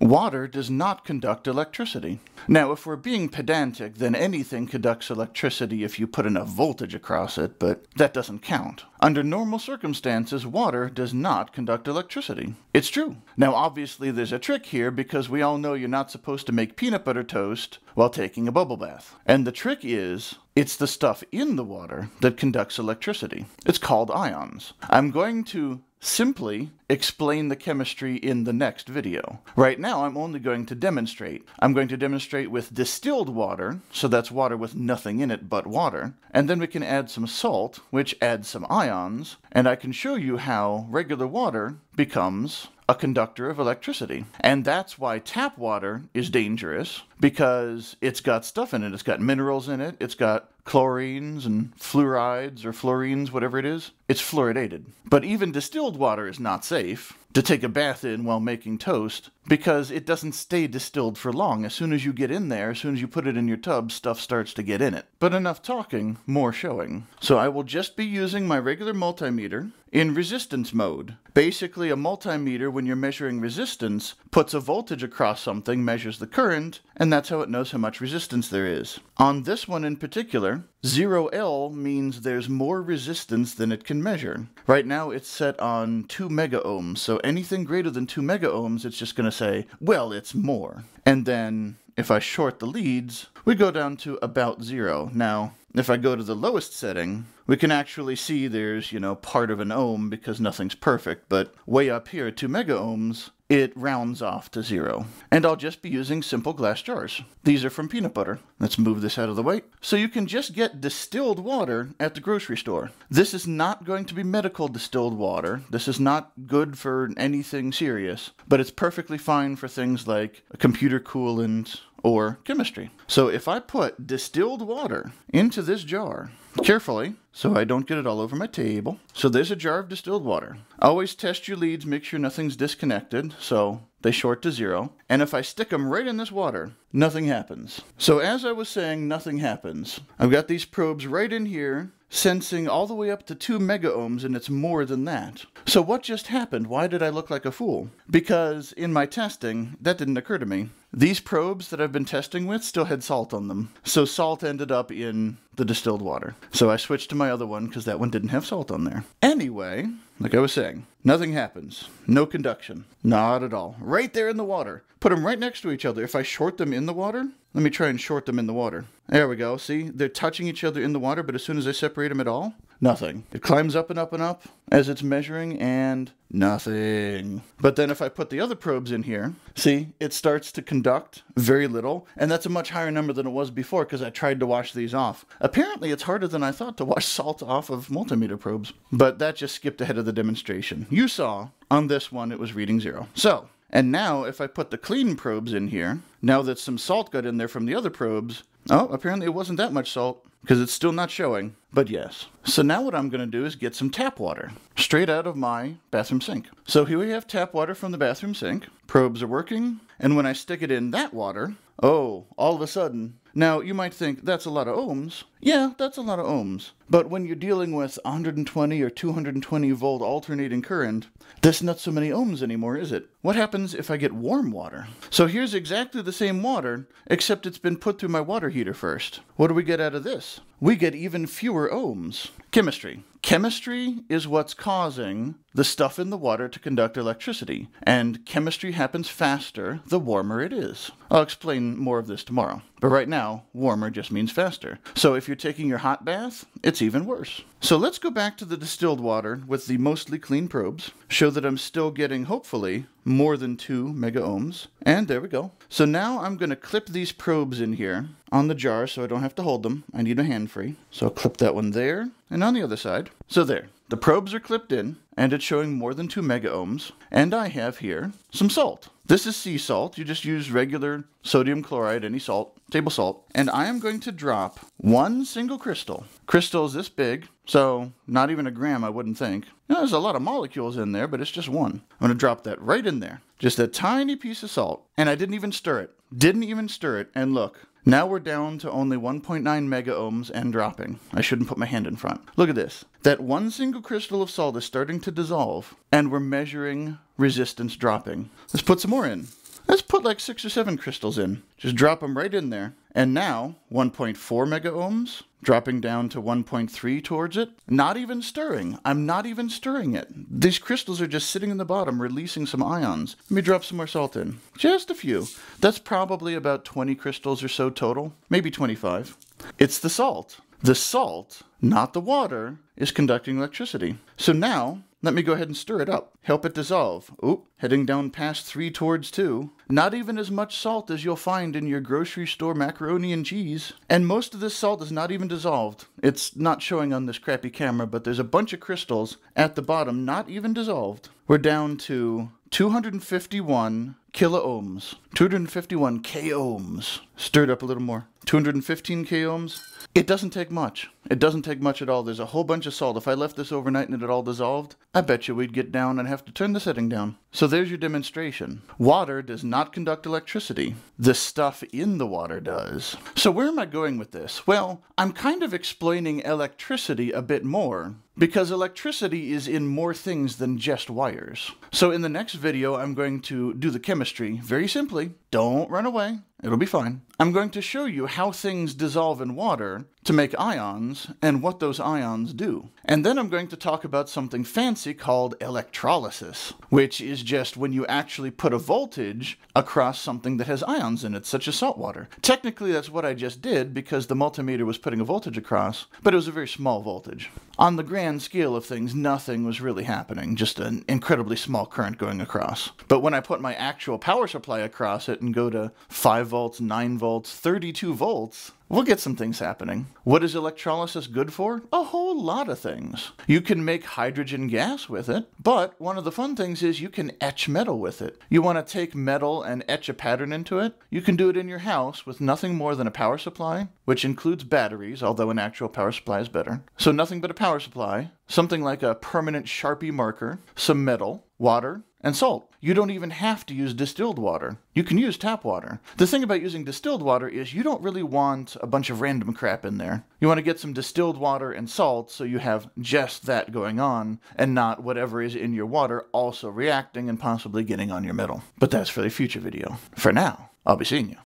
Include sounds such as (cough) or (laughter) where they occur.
Water does not conduct electricity. Now, if we're being pedantic, then anything conducts electricity if you put enough voltage across it, but that doesn't count. Under normal circumstances, water does not conduct electricity. It's true. Now, obviously, there's a trick here because we all know you're not supposed to make peanut butter toast while taking a bubble bath. And the trick is it's the stuff in the water that conducts electricity. It's called ions. I'm going to simply explain the chemistry in the next video. Right now, I'm only going to demonstrate. I'm going to demonstrate with distilled water, so that's water with nothing in it but water, and then we can add some salt, which adds some ions, and I can show you how regular water becomes a conductor of electricity. And that's why tap water is dangerous because it's got stuff in it. It's got minerals in it. It's got chlorines and fluorides or fluorines, whatever it is. It's fluoridated. But even distilled water is not safe to take a bath in while making toast because it doesn't stay distilled for long. As soon as you get in there, as soon as you put it in your tub, stuff starts to get in it. But enough talking, more showing. So I will just be using my regular multimeter in resistance mode. Basically, a multimeter, when you're measuring resistance, puts a voltage across something, measures the current, and that's how it knows how much resistance there is. On this one in particular, 0L means there's more resistance than it can measure. Right now it's set on 2 mega ohms, so anything greater than 2 mega ohms, it's just going to say, well, it's more. And then if I short the leads, we go down to about zero. Now, if I go to the lowest setting, we can actually see there's, you know, part of an ohm because nothing's perfect, but way up here, 2 mega ohms, it rounds off to zero. And I'll just be using simple glass jars. These are from peanut butter. Let's move this out of the way. So you can just get distilled water at the grocery store. This is not going to be medical distilled water. This is not good for anything serious, but it's perfectly fine for things like a computer coolant or chemistry. So if I put distilled water into this jar, carefully, so I don't get it all over my table. So there's a jar of distilled water. Always test your leads, make sure nothing's disconnected, so they short to zero. And if I stick them right in this water, nothing happens. So as I was saying, nothing happens. I've got these probes right in here, sensing all the way up to 2 mega ohms, and it's more than that. So what just happened? Why did I look like a fool? Because in my testing, that didn't occur to me. These probes that I've been testing with still had salt on them. So salt ended up in the distilled water. So I switched to my other one because that one didn't have salt on there. Anyway, like I was saying, nothing happens. No conduction. Not at all. Right there in the water. Put them right next to each other. If I short them in the water, let me try and short them in the water. There we go. See, they're touching each other in the water, but as soon as I separate them at all, nothing. It climbs up and up and up as it's measuring, and nothing. But then if I put the other probes in here, see, it starts to conduct very little, and that's a much higher number than it was before because I tried to wash these off. Apparently, it's harder than I thought to wash (laughs) salt off of multimeter probes, but that just skipped ahead of the demonstration. You saw on this one it was reading zero. So, and now if I put the clean probes in here, now that some salt got in there from the other probes, oh, apparently it wasn't that much salt because it's still not showing, but yes. So now what I'm going to do is get some tap water straight out of my bathroom sink. So here we have tap water from the bathroom sink. Probes are working, and when I stick it in that water, oh, all of a sudden, now you might think that's a lot of ohms. Yeah, that's a lot of ohms. But when you're dealing with 120 or 220 volt alternating current, that's not so many ohms anymore, is it? What happens if I get warm water? So here's exactly the same water, except it's been put through my water heater first. What do we get out of this? We get even fewer ohms. Chemistry. Chemistry is what's causing the stuff in the water to conduct electricity, and chemistry happens faster the warmer it is. I'll explain more of this tomorrow. But right now, warmer just means faster. So if you're taking your hot bath, it's even worse. So let's go back to the distilled water with the mostly clean probes, show that I'm still getting, hopefully, more than 2 mega ohms. And there we go. So now I'm going to clip these probes in here on the jar so I don't have to hold them. I need a hand free. So I'll clip that one there and on the other side. So there. The probes are clipped in, and it's showing more than 2 mega ohms. And I have here some salt. This is sea salt. You just use regular sodium chloride, any salt, table salt. And I am going to drop one single crystal. Crystal is this big, so not even a gram, I wouldn't think. Now, there's a lot of molecules in there, but it's just one. I'm going to drop that right in there. Just a tiny piece of salt. And I didn't even stir it. Didn't even stir it. And look, now we're down to only 1.9 mega ohms and dropping. I shouldn't put my hand in front. Look at this. That one single crystal of salt is starting to dissolve, and we're measuring resistance dropping. Let's put some more in. Let's put like six or seven crystals in. Just drop them right in there. And now, 1.4 mega ohms, dropping down to 1.3 towards it. Not even stirring. I'm not even stirring it. These crystals are just sitting in the bottom, releasing some ions. Let me drop some more salt in. Just a few. That's probably about 20 crystals or so total, maybe 25. It's the salt. The salt, not the water, is conducting electricity. So now, let me go ahead and stir it up. Help it dissolve. Oop, heading down past 3 towards 2. Not even as much salt as you'll find in your grocery store macaroni and cheese. And most of this salt is not even dissolved. It's not showing on this crappy camera, but there's a bunch of crystals at the bottom, not even dissolved. We're down to 251 kiloohms. 251 k ohms. Stirred up a little more. 215 k ohms. It doesn't take much. It doesn't take much at all. There's a whole bunch of salt. If I left this overnight and it all dissolved, I bet you we'd get down and have to turn the setting down. So there's your demonstration. Water does not conduct electricity. The stuff in the water does. So where am I going with this? Well, I'm kind of explaining electricity a bit more because electricity is in more things than just wires. So in the next video, I'm going to do the chemistry very simply. Don't run away. It'll be fine. I'm going to show you how things dissolve in water to make ions and what those ions do. And then I'm going to talk about something fancy called electrolysis, which is just when you actually put a voltage across something that has ions in it, such as salt water. Technically, that's what I just did because the multimeter was putting a voltage across, but it was a very small voltage. On the grand scale of things, nothing was really happening, just an incredibly small current going across. But when I put my actual power supply across it and go to 5 volts, 9 volts, 32 volts, We'll get some things happening. What is electrolysis good for? A whole lot of things. You can make hydrogen gas with it, but one of the fun things is you can etch metal with it. You want to take metal and etch a pattern into it? You can do it in your house with nothing more than a power supply, which includes batteries, although an actual power supply is better. So nothing but a power supply, something like a permanent Sharpie marker, some metal, water, and salt. You don't even have to use distilled water. You can use tap water. The thing about using distilled water is you don't really want a bunch of random crap in there. You want to get some distilled water and salt so you have just that going on and not whatever is in your water also reacting and possibly getting on your metal. But that's for a future video. For now, I'll be seeing you.